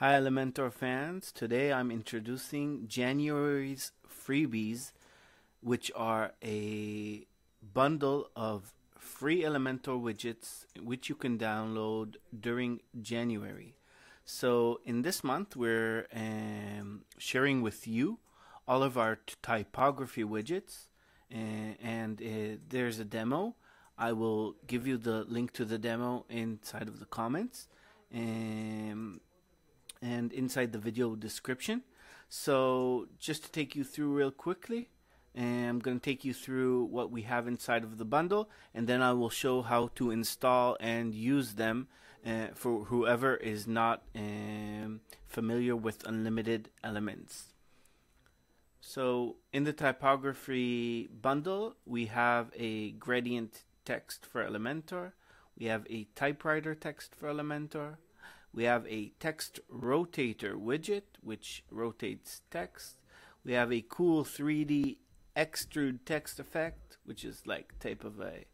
Hi Elementor fans, today I'm introducing January's freebies which are a bundle of free Elementor widgets which you can download during January. So in this month we're um, sharing with you all of our typography widgets and, and uh, there's a demo. I will give you the link to the demo inside of the comments. Um, and inside the video description. So just to take you through real quickly, and I'm going to take you through what we have inside of the bundle and then I will show how to install and use them uh, for whoever is not um, familiar with unlimited elements. So in the typography bundle we have a gradient text for Elementor, we have a typewriter text for Elementor, we have a text rotator widget, which rotates text. We have a cool 3D extrude text effect, which is like type of a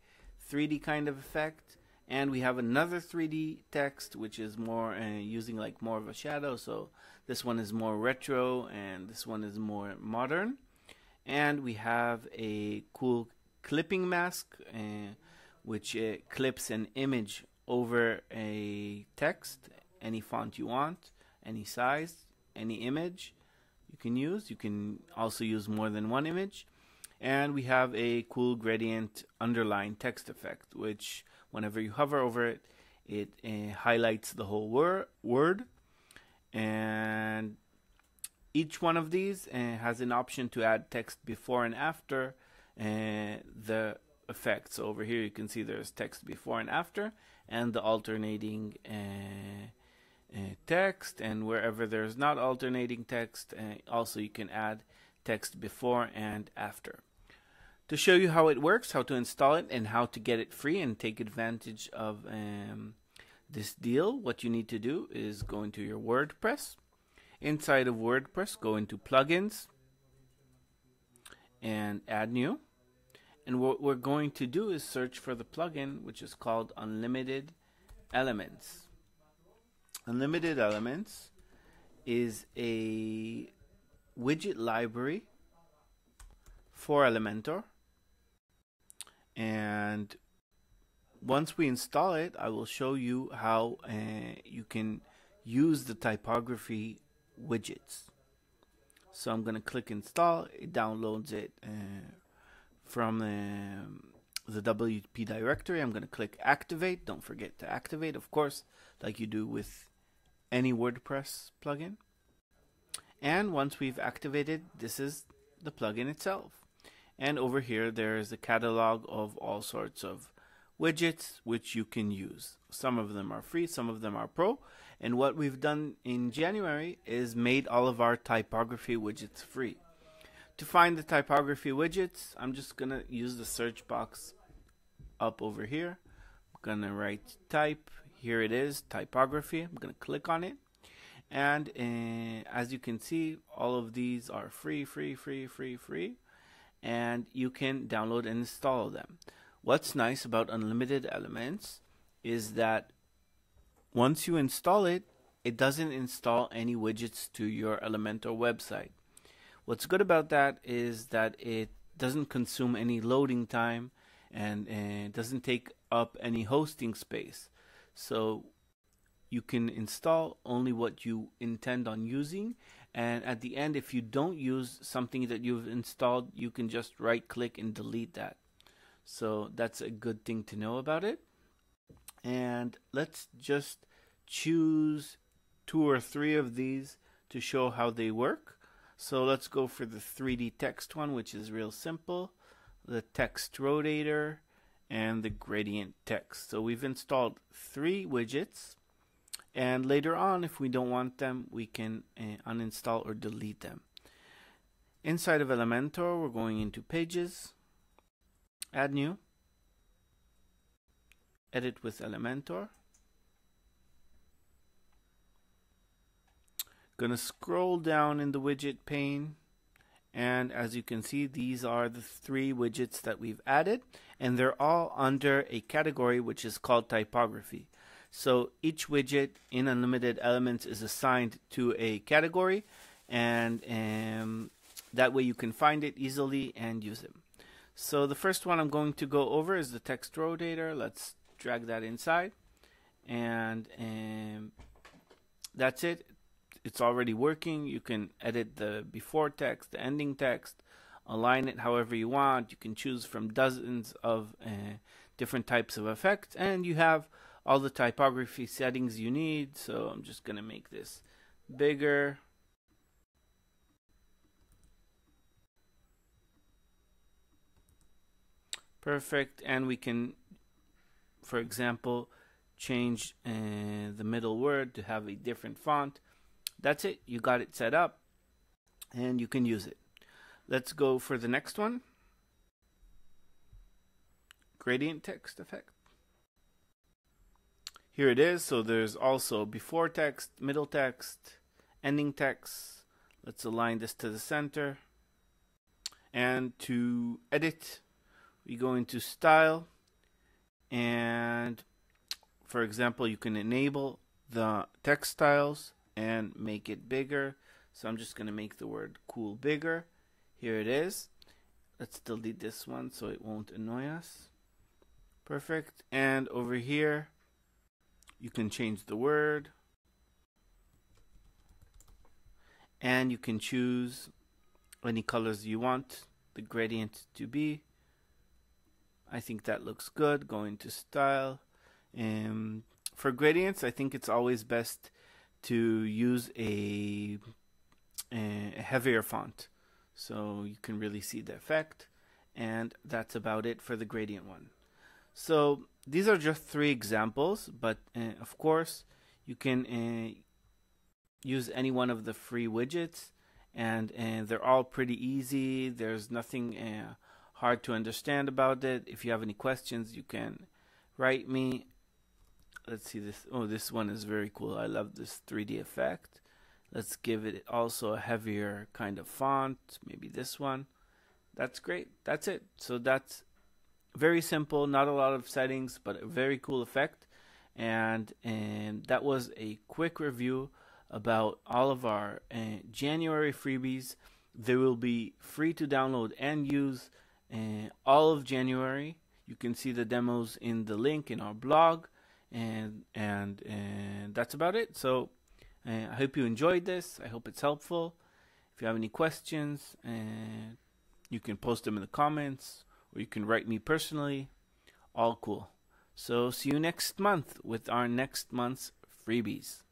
3D kind of effect. And we have another 3D text, which is more uh, using like more of a shadow. So this one is more retro, and this one is more modern. And we have a cool clipping mask, uh, which uh, clips an image over a text any font you want, any size, any image you can use. You can also use more than one image. And we have a cool gradient underline text effect, which whenever you hover over it, it uh, highlights the whole wor word. And each one of these uh, has an option to add text before and after uh, the effect. So over here you can see there's text before and after and the alternating uh, uh, text and wherever there's not alternating text uh, also you can add text before and after. To show you how it works, how to install it and how to get it free and take advantage of um, this deal, what you need to do is go into your WordPress. Inside of WordPress, go into plugins and add new. And what we're going to do is search for the plugin which is called Unlimited Elements. Unlimited Elements is a widget library for Elementor. And once we install it, I will show you how uh, you can use the typography widgets. So I'm going to click install. It downloads it uh, from um, the WP directory. I'm going to click activate. Don't forget to activate, of course, like you do with any WordPress plugin. And once we've activated, this is the plugin itself. And over here, there is a catalog of all sorts of widgets which you can use. Some of them are free, some of them are pro. And what we've done in January is made all of our typography widgets free. To find the typography widgets, I'm just going to use the search box up over here. I'm going to write type here it is typography. I'm gonna click on it. And uh, as you can see all of these are free free free free free. And you can download and install them. What's nice about unlimited elements is that once you install it it doesn't install any widgets to your Elementor website. What's good about that is that it doesn't consume any loading time and, it doesn't take up any hosting space so you can install only what you intend on using. And at the end if you don't use something that you've installed you can just right click and delete that. So that's a good thing to know about it. And let's just choose two or three of these to show how they work. So let's go for the 3D text one which is real simple. The text rotator and the gradient text. So we've installed three widgets and later on if we don't want them we can uh, uninstall or delete them. Inside of Elementor we're going into pages, add new, edit with Elementor. Gonna scroll down in the widget pane and as you can see these are the three widgets that we've added and they're all under a category which is called typography So each widget in Unlimited Elements is assigned to a category, and um, that way you can find it easily and use it. So the first one I'm going to go over is the text rotator. Let's drag that inside, and um, that's it. It's already working. You can edit the before text, the ending text, align it however you want. You can choose from dozens of uh, different types of effects, and you have all the typography settings you need. So I'm just going to make this bigger. Perfect. And we can, for example, change uh, the middle word to have a different font. That's it. You got it set up and you can use it. Let's go for the next one. Gradient text effect. Here it is. So there's also before text, middle text, ending text. Let's align this to the center. And to edit, we go into style. And for example, you can enable the text styles and make it bigger. So I'm just going to make the word cool bigger. Here it is. Let's delete this one so it won't annoy us. Perfect. And over here, you can change the word. And you can choose any colors you want the gradient to be. I think that looks good. Going to style. Um, for gradients, I think it's always best to use a, a heavier font so you can really see the effect. And that's about it for the gradient one. So these are just three examples, but uh, of course you can uh, use any one of the free widgets, and and they're all pretty easy. There's nothing uh, hard to understand about it. If you have any questions, you can write me. Let's see this. Oh, this one is very cool. I love this 3D effect. Let's give it also a heavier kind of font. Maybe this one. That's great. That's it. So that's very simple, not a lot of settings, but a very cool effect. And and that was a quick review about all of our uh, January freebies. They will be free to download and use uh, all of January. You can see the demos in the link in our blog, and and and that's about it. So uh, I hope you enjoyed this. I hope it's helpful. If you have any questions, uh, you can post them in the comments or you can write me personally. All cool. So see you next month with our next month's freebies.